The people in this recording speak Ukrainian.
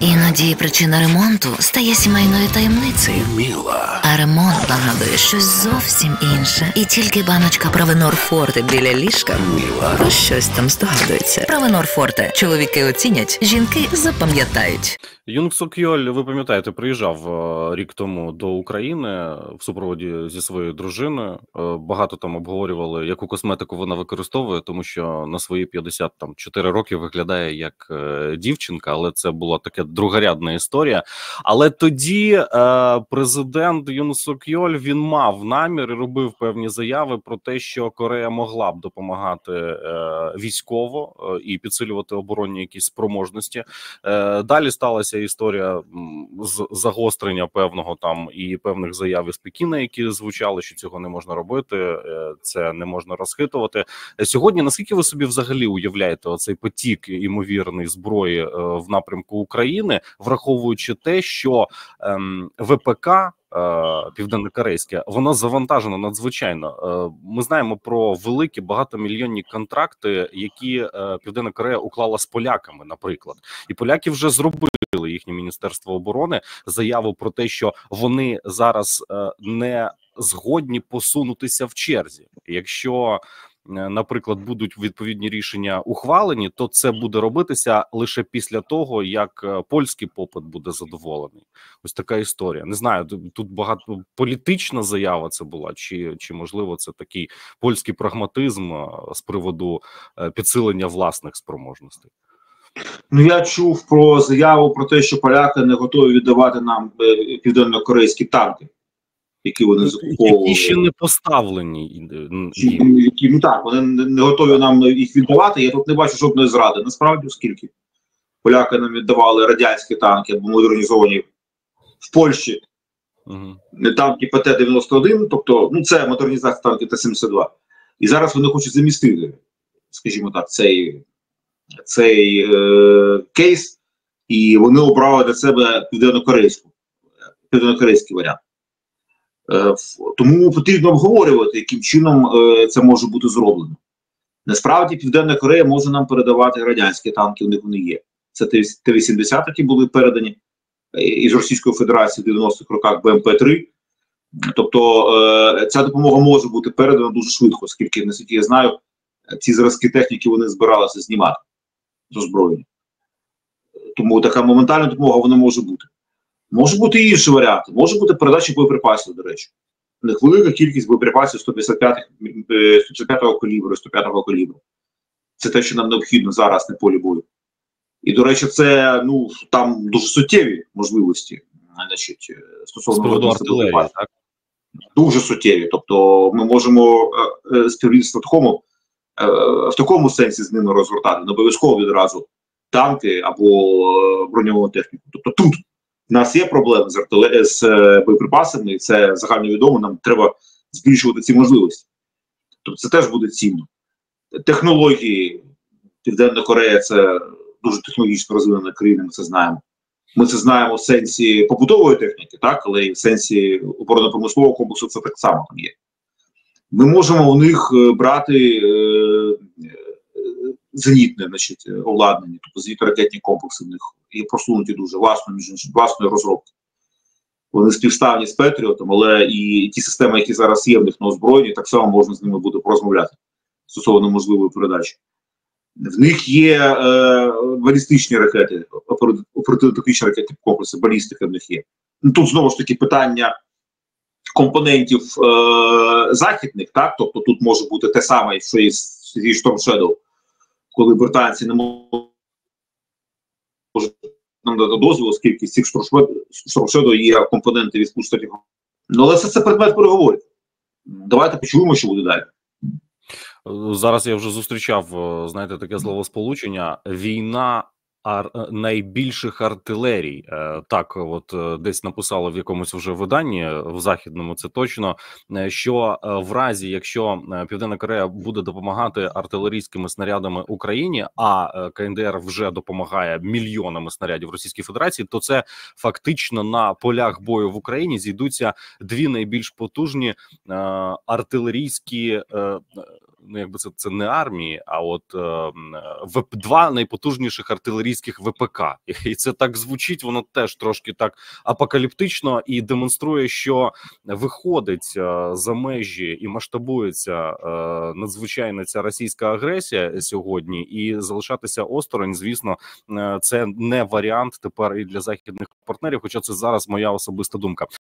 Іноді причина ремонту стає сімейною таємницею. Міла. А ремонт нагадує щось зовсім інше. І тільки баночка Правенор Форте біля ліжка Міла. про щось там здогадується. Правенор Форте. Чоловіки оцінять, жінки запам'ятають. Юнг Сокйоль, ви пам'ятаєте, приїжджав е, рік тому до України в супроводі зі своєю дружиною. Е, Багато там обговорювали, яку косметику вона використовує, тому що на свої 54 роки виглядає як е, дівчинка, але це була така другорядна історія. Але тоді е, президент Юн Сокйоль він мав намір і робив певні заяви про те, що Корея могла б допомагати е, військово і підсилювати оборонні якісь спроможності. Далі сталася історія з загострення певного там і певних заяв із Пекіна, які звучали, що цього не можна робити, е, це не можна розхитувати. Е, Сьогодні наскільки ви собі взагалі уявляєте оцей потік імовірний зброї е, в напрямку України, враховуючи те, що ем, ВПК. Е, Південнокорейське воно завантажено надзвичайно. Е, Ми знаємо про великі багатомільйонні контракти, які е, Південна Корея уклала з поляками, наприклад, і поляки вже зробили їхнє міністерство оборони заяву про те, що вони зараз не згодні посунутися в черзі. Якщо Наприклад, будуть відповідні рішення ухвалені, то це буде робитися лише після того, як е, польський попит буде задоволений. Ось така історія. Не знаю, тут- багато політична заява це була, чи, чи можливо це такий польський прагматизм е, з приводу е, підсилення власних спроможностей. Ну я чув про заяву про те, що поляки не готові віддавати нам е, південно-корейські танки, які вони закуповували. Які ще не поставлені їм. які, ну так, вони не готові нам їх віддавати. Я тут не бачу жодної зради. Насправді, оскільки поляки нам віддавали радянські танки або модернізовані в Польщі не танки ПТ-91, тобто ну це модернізація танків Т-72. І зараз вони хочуть замістити, скажімо так, цей, цей е, кейс, і вони обрали для себе південно-корейську, південно-корейський варіант. Е, тому потрібно обговорювати, яким чином е, це може бути зроблено. Насправді, Південна Корея може нам передавати радянські танки, у них вони є. Це Т- Т-80, які були передані е, із Російської Федерації в 90-х роках БМП-3. Тобто ця допомога може бути передана дуже швидко, оскільки, наскільки я знаю, ці зразки техніки вони збиралися знімати з озброєння. Тому така моментальна допомога вона може бути. Може бути і інші варіанти. Може бути передача боєприпасів, до речі. У них велика кількість боєприпасів 155 е, 155-го калібру, 105-го калібру. Це те, що нам необхідно зараз на полі бою. І, до речі, це ну там дуже суттєві можливості, значить, е, стосовно боєприпасів дуже суттєві. Тобто, ми можемо е, е, співробітництво в такому е, в такому сенсі з ними розгортати, не обов'язково відразу танки або е, броньовану техніку. Тобто тут в нас є проблеми з артиле... з е, боєприпасами, і це загальновідомо. Нам треба збільшувати ці можливості. Тобто, це теж буде цінно. Технології Південна Корея це дуже технологічно розвинена країна. Ми це знаємо. Ми це знаємо в сенсі побутової техніки, так, але і в сенсі оборонно-промислового комплексу це так само там є. Ми можемо у них е, брати е, е, зенітне значить, обладнання, тобто зенітно-ракетні комплекси в них є просунуті дуже власною, між іншим, власної розробки. Вони співставні з Петріотом, але і ті системи, які зараз є в них на озброєнні, так само можна з ними буде порозмовляти стосовно можливої передачі. В них є е, балістичні ракети, опер- оперативно-тактичні ракети комплекси, балістика в них є. Ну, Тут знову ж таки питання компонентів е, західних, так? Тобто тут може бути те саме, що і зі Storm Shadow, коли британці не можуть нам дати дозвіл, оскільки з цих Shadow є компоненти від Штатів. Ну, але все це предмет переговорів. Давайте почуємо, що буде далі. Зараз я вже зустрічав, е, знаєте, таке словосполучення: війна ар... е, найбільших артилерій. Е, Так, от е, десь написали в якомусь вже виданні в західному. Це точно що в разі, якщо Південна Корея буде допомагати артилерійськими снарядами Україні, а КНДР вже допомагає мільйонами снарядів Російській Федерації, то це фактично на полях бою в Україні зійдуться дві найбільш потужні артилерійські. Е, ну якби це це не армії, а от е, в два найпотужніших артилерійських ВПК, і це так звучить. Воно теж трошки так апокаліптично і демонструє, що виходить е, за межі і масштабується е, надзвичайно ця російська агресія сьогодні, і залишатися осторонь, звісно, е, це не варіант тепер і для західних партнерів. Хоча це зараз моя особиста думка.